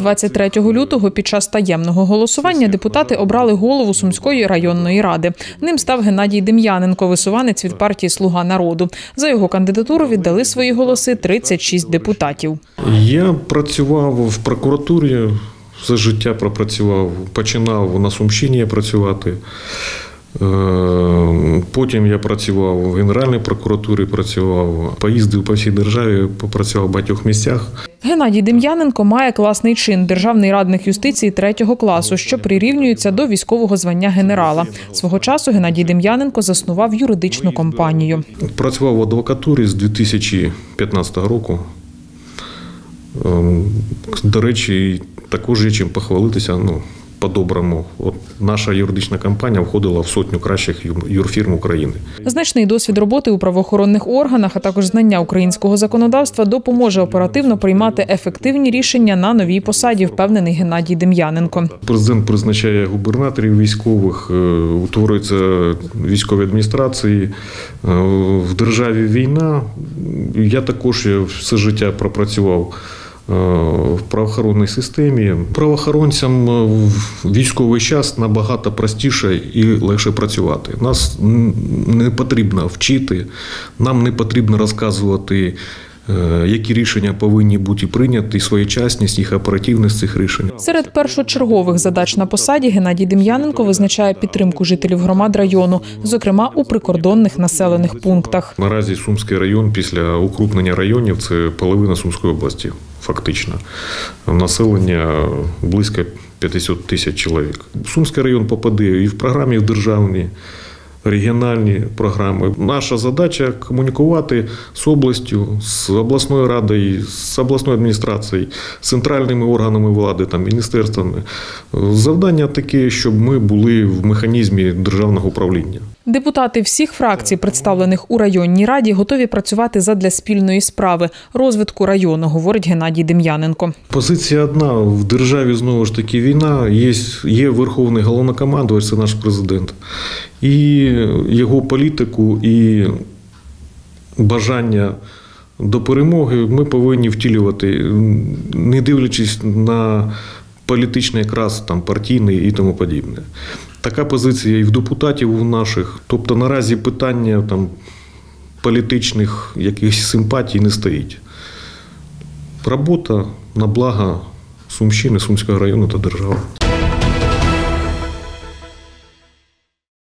23 лютого під час таємного голосування депутати обрали голову Сумської районної ради. Ним став Геннадій Дем'яненко, висуванець від партії Слуга народу. За його кандидатуру віддали свої голоси 36 депутатів. Я працював в прокуратурі, все життя пропрацював, починав на Сумщині працювати. Е, Потім я працював в Генеральній прокуратурі, працював, поїздив по всій державі, попрацював в багатьох місцях. Геннадій Дем'яненко має класний чин державний радник юстиції третього класу, що прирівнюється до військового звання генерала. Свого часу Геннадій Дем'яненко заснував юридичну компанію. Працював в адвокатурі з 2015 року. Ем, До речі, також є чим похвалитися. Ну, по-доброму, от наша юридична компанія входила в сотню кращих юрфірм України. Значний досвід роботи у правоохоронних органах, а також знання українського законодавства допоможе оперативно приймати ефективні рішення на новій посаді, впевнений Геннадій Дем'яненко. Президент призначає губернаторів військових, е, утворюються військові адміністрації. Е, В державі війна. Я також все життя пропрацював е, в правоохоронній системі. Правоохоронцям е, в військовий час набагато простіше і легше працювати. Нас не потрібно вчити, нам не потрібно розказувати. Е, Які рішення повинні бути прийняті, своєчасність, їх оперативність цих рішень. Серед першочергових задач на посаді Геннадій Дем'яненко визначає підтримку жителів громад району, зокрема у прикордонних населених пунктах. Наразі Сумський район після укрупнення районів це половина Сумської області, фактично. Населення близько 500 тисяч чоловік. Сумський район попаде і в програмі, в державні. Регіональні програми. Наша задача комунікувати з областю, з обласною радою, з обласною адміністрацією, з центральними органами влади, там, міністерствами. Завдання таке, щоб ми були в механізмі державного управління. Депутати всіх фракцій, представлених у районній раді, готові працювати задля спільної справи розвитку району, говорить Геннадій Дем'яненко. Позиція одна в державі знову ж таки війна. Є, є верховний головнокомандувач, це наш президент, і його політику і бажання до перемоги ми повинні втілювати, не дивлячись на політичний якраз там партійний і тому подібне. Така позиція і в депутатів у наших. Тобто наразі питання там політичних якихось симпатій не стоїть. Робота на благо Сумщини, Сумського району та держави.